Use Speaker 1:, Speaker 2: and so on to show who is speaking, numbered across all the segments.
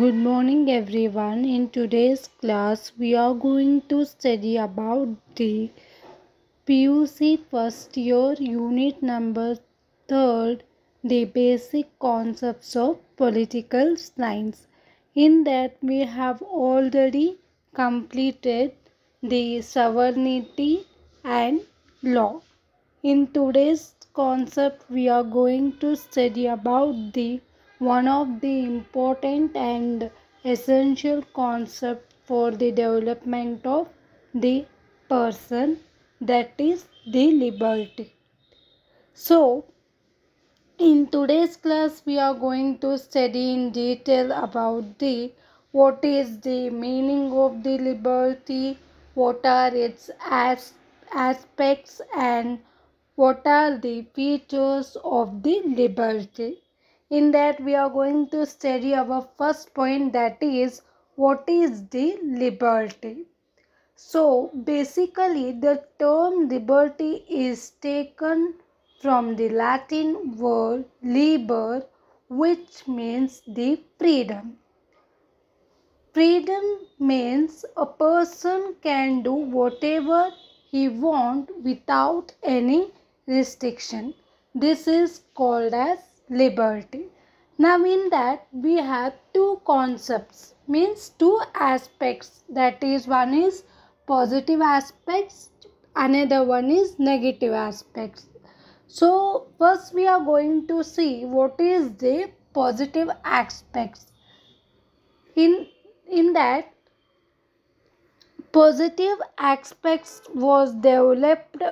Speaker 1: Good morning, everyone. In today's class, we are going to study about the PUC first year unit number third, the basic concepts of political science. In that, we have already completed the sovereignty and law. In today's concept, we are going to study about the one of the important and essential concept for the development of the person that is the liberty. So, in today's class, we are going to study in detail about the what is the meaning of the liberty, what are its as, aspects, and what are the features of the liberty. In that, we are going to study our first point that is what is the liberty. So, basically, the term liberty is taken from the Latin word liber, which means the freedom. Freedom means a person can do whatever he want without any restriction. This is called as liberty. Now in that we have two concepts means two aspects that is one is positive aspects another one is negative aspects. So first we are going to see what is the positive aspects. In in that positive aspects was developed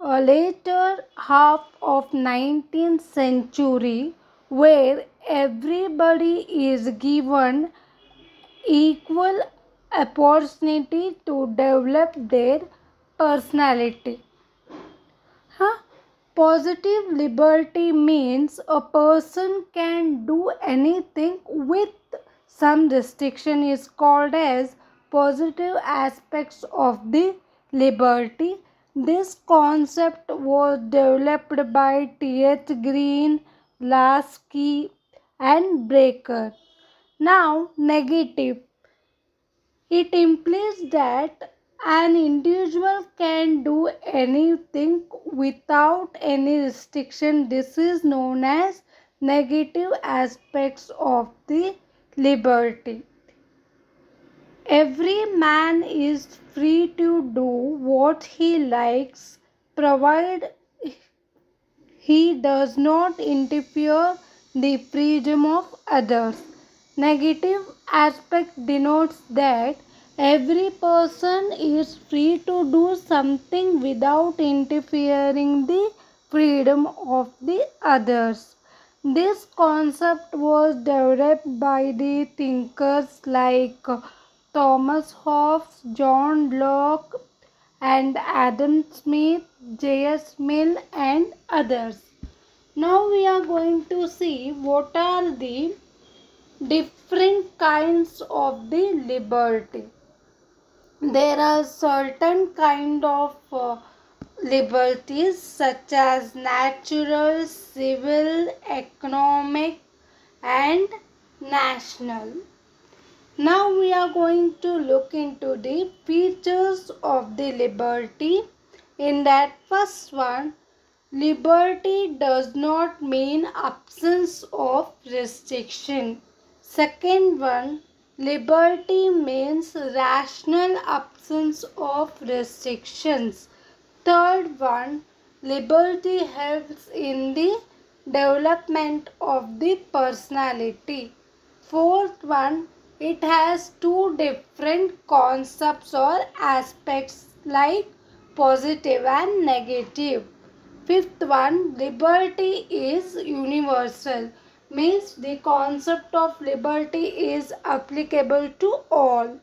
Speaker 1: a later half of 19th century where everybody is given equal opportunity to develop their personality huh? positive liberty means a person can do anything with some restriction is called as positive aspects of the liberty this concept was developed by T.H. Green, Laski, and Barker. Now, negative. It implies that an individual can do anything without any restriction. This is known as negative aspects of the liberty. Every man is free to do what he likes provided he does not interfere the freedom of others. Negative aspect denotes that every person is free to do something without interfering the freedom of the others. This concept was developed by the thinkers like Thomas Hobbes, John Locke, and Adam Smith, J.S. Mill, and others. Now we are going to see what are the different kinds of the liberty. There are certain kind of uh, liberties such as natural, civil, economic, and national. Now we are going to look into the features of the liberty. In that first one, liberty does not mean absence of restriction. Second one, liberty means rational absence of restrictions. Third one, liberty helps in the development of the personality. Fourth one, it has two different concepts or aspects like positive and negative. Fifth one, liberty is universal. Means the concept of liberty is applicable to all.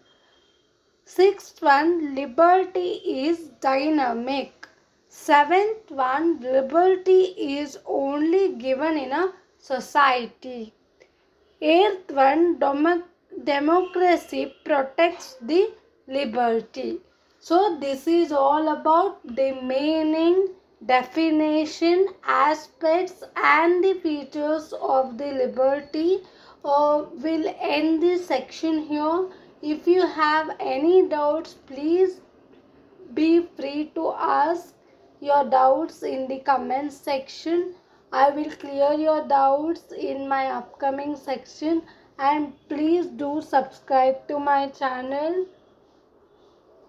Speaker 1: Sixth one, liberty is dynamic. Seventh one, liberty is only given in a society. Eighth one, democracy protects the liberty. So this is all about the meaning, definition, aspects and the features of the liberty uh, will end this section here. If you have any doubts, please be free to ask your doubts in the comment section. I will clear your doubts in my upcoming section and please do subscribe to my channel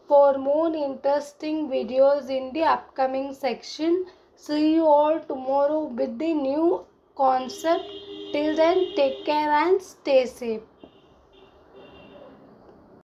Speaker 1: for more interesting videos in the upcoming section. See you all tomorrow with the new concept. Till then, take care and stay safe.